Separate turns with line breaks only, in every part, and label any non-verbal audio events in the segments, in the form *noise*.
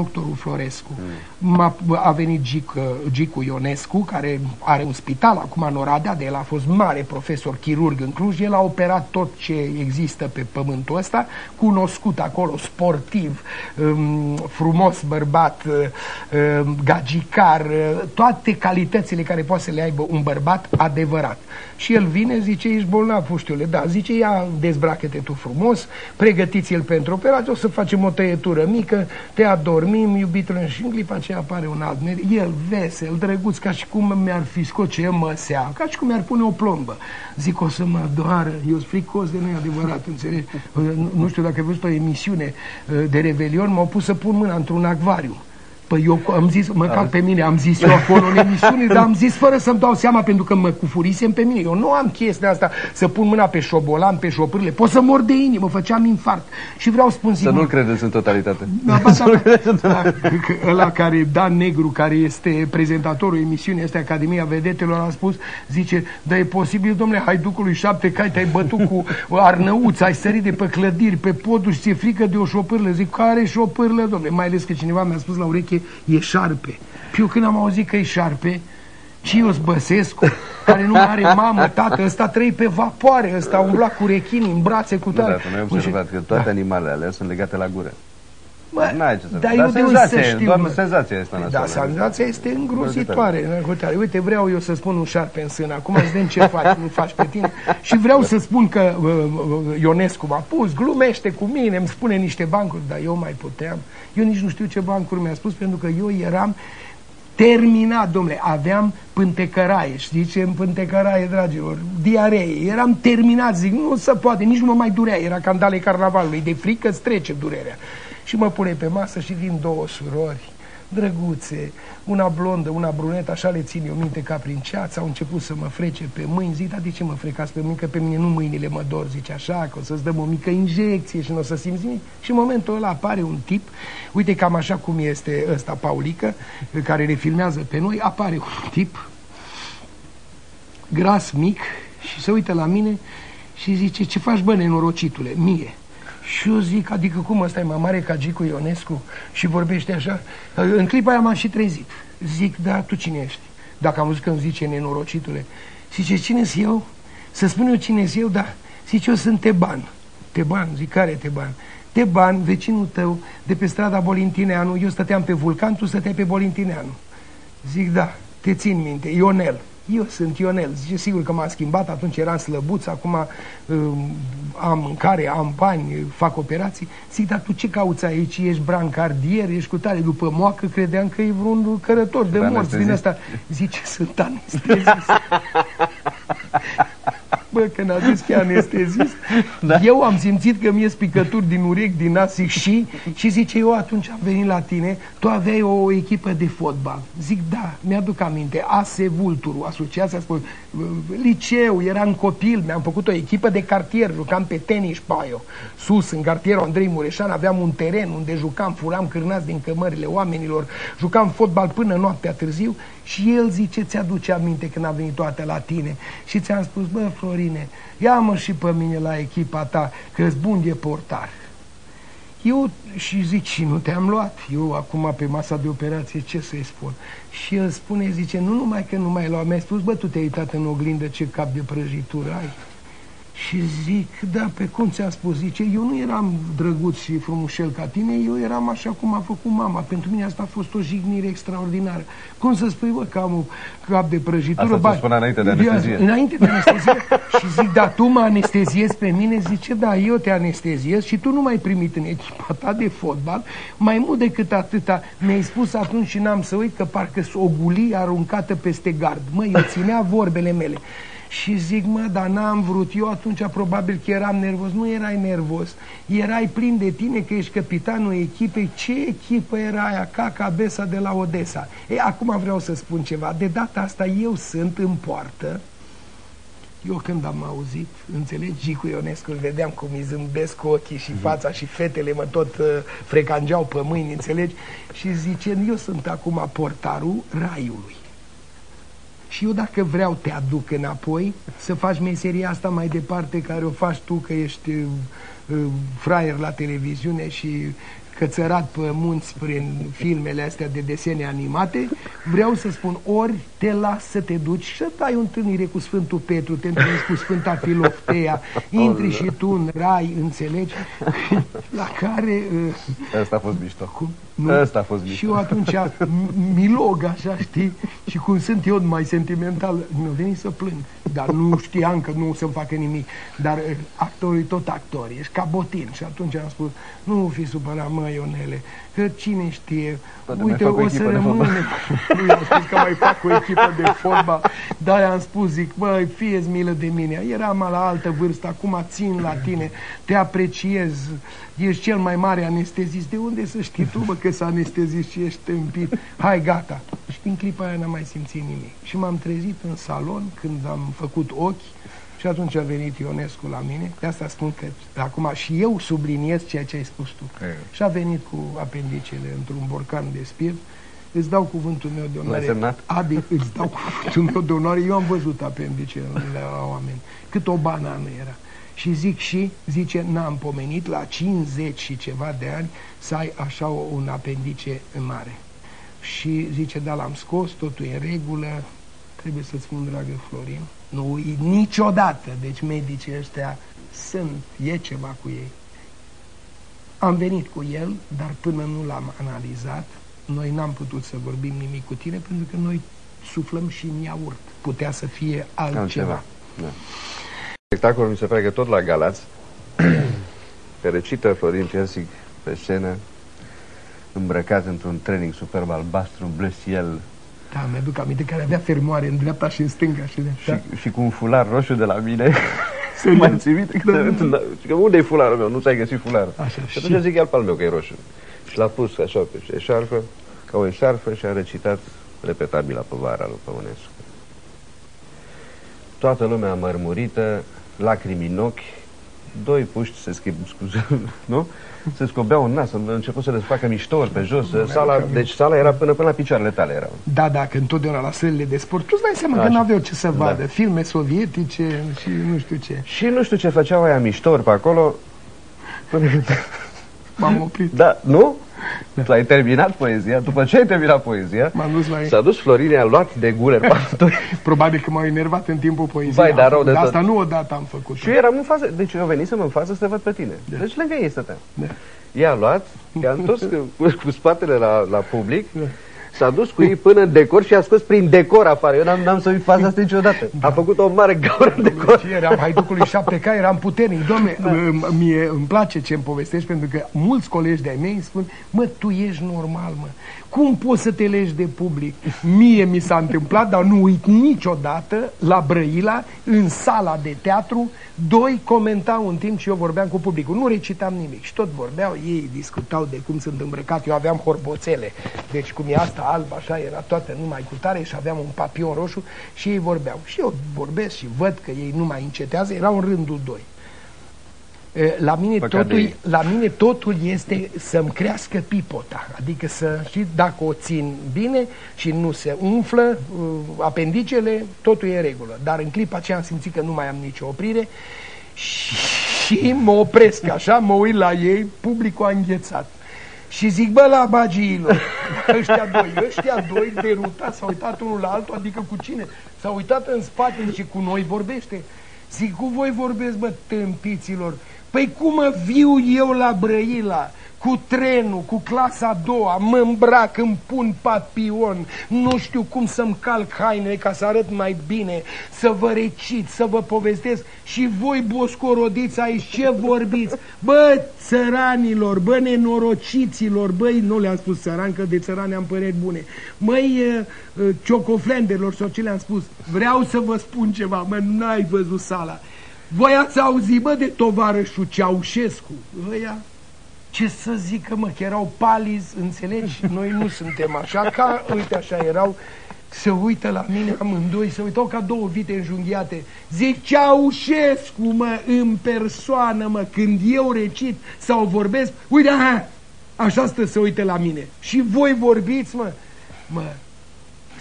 doctorul Florescu. Mm. A, a venit Gic, Gicu Ionescu, care are un spital acum în Oradea, de el a fost mare profesor chirurg în Cluj, el a operat tot ce există pe pământul ăsta, cunoscut acolo, sportiv, um, frumos bărbat, um, gagicar, toate calitățile care poate să le aibă un bărbat adevărat. Și el vine, zice, ești bolnav, puștiule, da, zice, ia dezbracă-te tu frumos, pregătiți-l pentru operație, o să facem o tăietură mică, te adormim, iubitul, și în clipa aceea apare un alt medic, el vesel, drăguț, ca și cum mi-ar fi scoce măsea, ca și cum mi-ar pune o plombă. Zic, o să mă doară, eu sunt fricos de neadevărat, înțelegi? Nu știu dacă ai văzut o emisiune uh, de Revelion, m-au pus să pun mâna într-un acvariu. Păi eu am zis, măcar pe mine, am zis eu acolo în emisiune, *laughs* dar am zis fără să-mi dau seama, pentru că mă cufurisem pe mine. Eu nu am chestia asta să pun mâna pe șobolan, pe șopârle. Pot să mor de inimă, făceam infart. Și vreau spun
Să nu-l credeți în totalitate. *laughs*
Da, ba, da, da, ăla care, Dan Negru, care este prezentatorul emisiunii este Academia Vedetelor, a spus, zice, da e posibil, domnule, haiducului șapte cai, te-ai bătut cu arnăuți, ai sărit de pe clădiri, pe poduri și ți-e frică de o șopârlă. Zic, care șopârlă, domnule? Mai ales că cineva mi-a spus la ureche e șarpe. Și eu când am auzit că e șarpe, Cius Băsescu, care nu are mamă, tată, ăsta trăi pe vapoare, ăsta umbla cu rechini în brațe cu tare.
Da, noi am observat că toate da. animalele alea sunt legate la gură.
Bă,
N-ai ce să
dar
eu
de unde să știu?
Doar senzația este
Da, senzația este îngrozitoare. Uite, vreau eu să spun un șarpe în sân. Acum îți ce faci, nu faci pe tine. Și vreau să spun că uh, uh, Ionescu m-a pus, glumește cu mine, îmi spune niște bancuri, dar eu mai puteam. Eu nici nu știu ce bancuri mi-a spus, pentru că eu eram terminat, domnule, aveam pântecăraie, știi ce în pântecăraie, dragilor, diaree, eram terminat, zic, nu se poate, nici nu mă mai durea, era candale carnavalului, de frică îți trece durerea. Și mă pune pe masă și vin două surori, drăguțe, una blondă, una brunetă, așa le țin eu minte ca prin ceață, au început să mă frece pe mâini, zic, dar de ce mă frecați pe mâini, că pe mine nu mâinile mă dor, zice așa, că o să-ți dăm o mică injecție și nu o să simți nimic. Și în momentul ăla apare un tip, uite cam așa cum este ăsta Paulică, care ne filmează pe noi, apare un tip, gras, mic, și se uită la mine și zice, ce faci bă, nenorocitule, mie? Și eu zic, adică cum ăsta e mai mare ca Gicu Ionescu și vorbește așa? În clipa aia m-am și trezit. Zic, da, tu cine ești? Dacă am văzut că îmi zice nenorocitule. Zice, cine sunt eu? Să spun eu cine sunt eu, da. Zice, eu sunt Teban. Teban, zic, care Teban? Teban, vecinul tău, de pe strada Bolintineanu. Eu stăteam pe Vulcan, tu stăteai pe Bolintineanu. Zic, da, te țin minte, Ionel. Eu sunt Ionel. Zice, sigur că m-a schimbat, atunci eram slăbuț, acum uh, am mâncare, am bani, fac operații. Zic, dar tu ce cauți aici? Ești brancardier, ești cu tare după moacă, credeam că e vreun cărător de morți din asta. Zice, sunt *laughs* anestezist. Bă, când a zis că e anestezist, *laughs* da? eu am simțit că mi-e spicături din urechi, din nas și, și zice, eu atunci am venit la tine, tu aveai o echipă de fotbal. Zic, da, mi-aduc aminte, ASE Vulturu, asociația, spune, liceu, eram copil, mi-am făcut o echipă de cartier, jucam pe tenis paio, sus, în cartierul Andrei Mureșan, aveam un teren unde jucam, furam cârnați din cămările oamenilor, jucam fotbal până noaptea târziu și el zice, ți-aduce aminte când a venit toată la tine și ți-am spus, bă, Florine, ia-mă și pe mine la echipa ta, că-s bun de portar. Eu și zic, și nu te-am luat. Eu acum pe masa de operație ce să-i spun? Și el spune, zice, nu numai că nu mai luat, mi-ai spus, bă, tu te-ai uitat în oglindă ce cap de prăjitură ai. Și zic, da, pe cum ți-am spus, zice, eu nu eram drăguț și frumușel ca tine, eu eram așa cum a făcut mama. Pentru mine asta a fost o jignire extraordinară. Cum să spui, bă, că am un cap de prăjitură?
Asta spunea înainte de anestezie.
Înainte de anestezie. și zic, da, tu mă anesteziezi pe mine? Zice, da, eu te anesteziez și tu nu m-ai primit în echipa ta de fotbal. Mai mult decât atâta, mi-ai spus atunci și n-am să uit că parcă o gulie aruncată peste gard. Mă, eu ținea vorbele mele. Și zic, mă, dar n-am vrut. Eu atunci probabil că eram nervos. Nu erai nervos. Erai plin de tine că ești capitanul echipei. Ce echipă era aia? Caca Besa de la Odessa. E, acum vreau să spun ceva. De data asta eu sunt în poartă. Eu când am auzit, înțelegi, cu Ionescu, îl vedeam cum îi zâmbesc cu ochii și mhm. fața și fetele mă tot uh, frecangeau pe mâini, înțelegi? Și zice, eu sunt acum portarul raiului. Și eu dacă vreau te aduc înapoi să faci meseria asta mai departe care o faci tu că ești uh, uh, fraier la televiziune și cățărat pe munți prin filmele astea de desene animate, vreau să spun, ori te las să te duci și să ai o întâlnire cu Sfântul Petru, te întâlnești cu Sfânta Filoftea, *laughs* intri și tu în rai, înțelegi? La care...
Uh, *laughs* Asta a fost mișto.
Cum?
Nu? Asta a fost mișto.
Și eu atunci, *laughs* milog, așa, știi? Și cum sunt eu mai sentimental, mi-a venit să plâng. Dar nu știam că nu o să-mi facă nimic. Dar uh, actorii tot actori, ești ca botin. Și atunci am spus, nu fi supărat, mă, Ionele, că cine știe,
Poate
uite, o să rămâne. Nu i-am spus că mai fac o echipă de fotbal. Da, i-am spus, zic, băi, fie milă de mine. Eram la altă vârstă, acum țin la tine, te apreciez, ești cel mai mare anestezist. De unde să știi tu, bă, că să anestezist și ești tâmpit? Hai, gata. Și din clipa aia n-am mai simțit nimic. Și m-am trezit în salon când am făcut ochi și atunci a venit Ionescu la mine, de asta spun că acum și eu subliniez ceea ce ai spus tu.
Ei.
Și a venit cu apendicele într-un borcan de spirit. Îți dau cuvântul meu de onoare.
L-ai semnat?
Adi, îți dau cuvântul meu de onoare. Eu am văzut apendicele la oameni. Cât o banană era. Și zic și, zice, n-am pomenit la 50 și ceva de ani să ai așa un apendice mare. Și zice, da, l-am scos, totul e în regulă, trebuie să-ți spun, dragă Florin, nu uit niciodată, deci medicii ăștia sunt, e ceva cu ei. Am venit cu el, dar până nu l-am analizat, noi n-am putut să vorbim nimic cu tine, pentru că noi suflăm și în iaurt. Putea să fie altceva. altceva. Da.
Spectacolul mi se pare că tot la Galați, *clears throat* pe recită Florin Piersic pe scenă, îmbrăcat într-un training superb albastru, blăsiel,
da, mi-aduc aminte care avea fermoare în dreapta și în stânga. Și, de,
și, da. și cu un fular roșu de la mine. Să mai ții minte? Da, da, da. Că unde e fularul meu? Nu ți-ai găsit fularul. Așa, și atunci și... zic, ia al meu că e roșu. Și l-a pus așa pe eșarfă, ca o eșarfă și a recitat repetabila povara lui Păunescu. Toată lumea mărmurită, lacrimi în ochi, doi puști se schimb, scuze, *laughs* nu? Se scobeau în nas, a început să le facă miștori pe jos. Sala, deci sala era până, până la picioarele tale. Era.
Da, da, că întotdeauna la sălile de sport, tu îți dai seama Așa. că nu aveau ce să vadă. Da. Filme sovietice și nu știu ce.
Și nu știu ce făceau aia miștori pe acolo.
M-am oprit.
Da, nu? Da. Tu ai terminat poezia, după ce ai terminat poezia, s-a dus Florin, a luat de guler *laughs*
Probabil că m-au enervat în timpul poeziei.
Vai, dar rău de, de
asta nu odată am făcut.
Și eu eram în fază, deci eu venisem în fază să te văd pe tine. Da. Deci lângă ei stăteam. Da. I-a luat, i-a întors cu, cu spatele la, la public, da. S-a dus cu ei până în decor și a scos prin decor afară. Eu n-am să uit faza asta niciodată. Da. A făcut o mare gaură în decor.
Și eram haiducului 7K, eram puternic. Doamne, da. mie îmi place ce îmi povestești, pentru că mulți colegi de-ai mei spun, mă, tu ești normal, mă. Cum poți să te legi de public? Mie mi s-a întâmplat, dar nu uit niciodată, la Brăila, în sala de teatru, doi comentau în timp și eu vorbeam cu publicul. Nu recitam nimic și tot vorbeau, ei discutau de cum sunt îmbrăcat. Eu aveam horboțele, deci cum e asta alb, așa era toată numai cu tare și aveam un papion roșu și ei vorbeau. Și eu vorbesc și văd că ei nu mai încetează, erau în rândul doi. La mine, totul, la mine totul este să-mi crească pipota, adică să știi, dacă o țin bine și nu se umflă apendicele, totul e în regulă. Dar în clipa aceea am simțit că nu mai am nicio oprire și, și mă opresc așa, mă uit la ei, publicul a înghețat. Și zic, bă, la bagiilor, ăștia doi, ăștia doi derutați, s-au uitat unul la altul, adică cu cine? S-au uitat în spate și cu noi vorbește. Zic, cu voi vorbesc, bă, tâmpiților. Păi cum mă viu eu la Brăila? Cu trenul, cu clasa a doua, mă îmbrac, îmi pun papion, nu știu cum să-mi calc hainele ca să arăt mai bine, să vă recit, să vă povestesc și voi, boscorodiți aici, ce vorbiți? Bă, țăranilor, bă, nenorociților, băi, nu le-am spus țăran, că de țărani am păreri bune, măi, ciocoflendelor sau ce le-am spus, vreau să vă spun ceva, mă, n-ai văzut sala. Voi ați auzit, bă, de tovarășul Ceaușescu? Ăia ce să zică, mă, că erau paliz, înțelegi? Noi nu suntem așa, ca, uite, așa erau, se uită la mine amândoi, se uitau ca două vite înjunghiate. Zic, Ceaușescu, mă, în persoană, mă, când eu recit sau vorbesc, uite, aha, așa stă să uite la mine. Și voi vorbiți, mă, mă,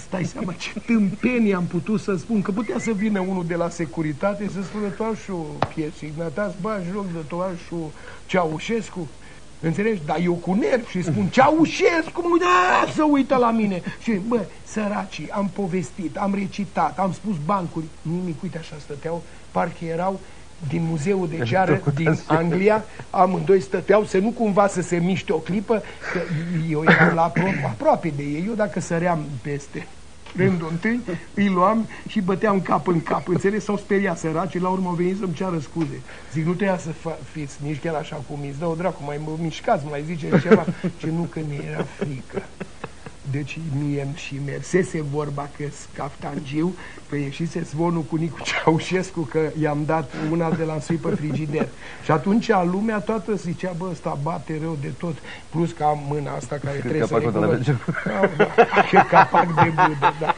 stai seama ce tâmpeni am putut să spun, că putea să vină unul de la securitate să spună toașul Piesic, mi-a bagi joc de toașul Ceaușescu. Înțelegi? Dar eu cu nervi și spun Ceaușescu, da, să uită la mine. Și bă, săracii, am povestit, am recitat, am spus bancuri. Nimic, uite așa stăteau, parcă erau din muzeul de ceară din Anglia, amândoi stăteau să nu cumva să se miște o clipă, că eu eram la apro aproape de ei, eu dacă săream peste rândul întâi, îi luam și băteam cap în cap. Înțeles? S-au speriat săracii, la urmă au venit să-mi ceară scuze. Zic, nu trebuia să fiți nici chiar așa cum mi-ți dă o dracu, mai mișcați, mai zice ceva. Ce nu, că mi era frică. Deci mie și mersese vorba că scaftangiu, că ieșise zvonul cu Nicu Ceaușescu că i-am dat una de la însui pe frigider. Și atunci lumea toată zicea, bă, ăsta bate rău de tot, plus că am mâna asta care trebuie să recunosc. Ce *laughs* capac de budă, da.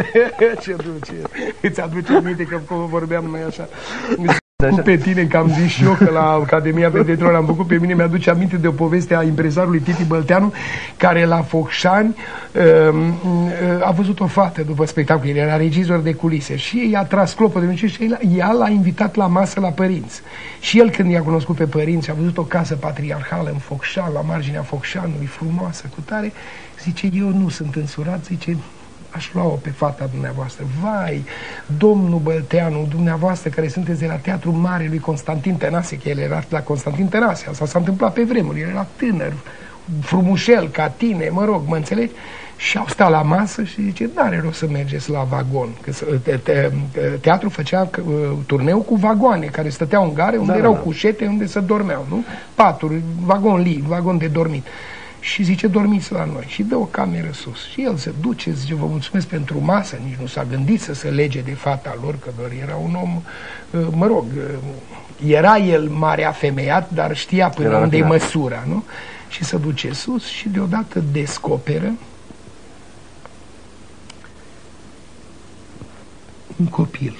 *laughs* Ce dulce. Îți aduce aminte că vorbeam noi așa. Cu pe tine, că am zis și eu că la Academia Vedetelor am făcut pe mine, mi-aduce aminte de o poveste a impresarului Titi Bălteanu, care la Focșani uh, uh, a văzut o fată după spectacol, el era regizor de culise și i-a tras clopă de și ea l-a invitat la masă la părinți. Și el când i-a cunoscut pe părinți, a văzut o casă patriarhală în Focșan, la marginea Focșanului, frumoasă, cu tare, zice, eu nu sunt însurat, zice, aș lua-o pe fata dumneavoastră. Vai, domnul Bălteanu, dumneavoastră care sunteți de la Teatru Mare lui Constantin Tănase, că el era la Constantin Tănase, asta s-a întâmplat pe vremuri, el era tânăr, frumușel ca tine, mă rog, mă înțelegi? Și au stat la masă și zice, n-are rost să mergeți la vagon. Că te, te, teatru făcea uh, turneu cu vagoane care stăteau în gare, unde da, erau da. cușete, unde se dormeau, nu? Paturi, vagon li, vagon de dormit și zice, dormiți la noi și dă o cameră sus. Și el se duce, zice, vă mulțumesc pentru masă, nici nu s-a gândit să se lege de fata lor, că doar era un om, uh, mă rog, uh, era el mare afemeiat, dar știa până unde e măsura, nu? Și se duce sus și deodată descoperă un copil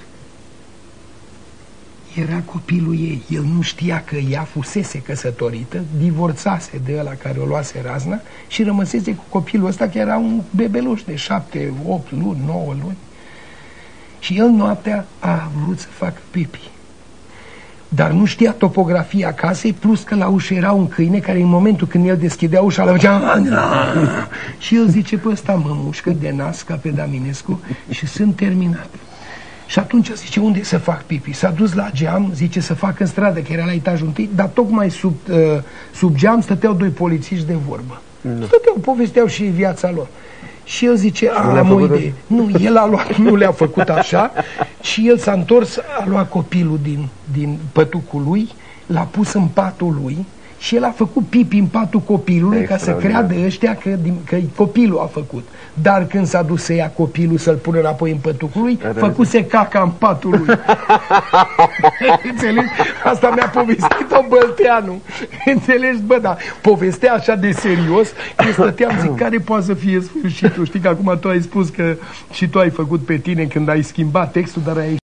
era copilul ei. El nu știa că ea fusese căsătorită, divorțase de ăla care o luase razna și rămăsese cu copilul ăsta, că era un bebeluș de șapte, opt luni, nouă luni. Și el noaptea a vrut să facă pipi. Dar nu știa topografia casei, plus că la ușă era un câine care în momentul când el deschidea ușa, la făcea... Și el zice, pe ăsta mă mușcă de nas ca pe Daminescu și sunt terminat. Și atunci zice, unde să fac pipi? S-a dus la geam, zice, să fac în stradă, că era la etajul întâi, dar tocmai sub, uh, sub geam stăteau doi polițiști de vorbă. Nu. Stăteau, povesteau și viața lor. Și el zice, a, am o idee. Nu, el a luat, nu le-a făcut așa, și el s-a întors, a luat copilul din, din pătucul lui, l-a pus în patul lui, și el a făcut pipi în patul copilului ca să creadă ăștia că, că copilul a făcut. Dar când s-a dus să ia copilul să-l pună înapoi în pătucul lui, da, da, făcuse caca în patul lui. *laughs* Înțelegi? Asta mi-a povestit-o Bălteanu. Înțelegi? Bă, da, povestea așa de serios că stăteam, zic, care poate să fie sfârșitul? Știi că acum tu ai spus că și tu ai făcut pe tine când ai schimbat textul, dar ai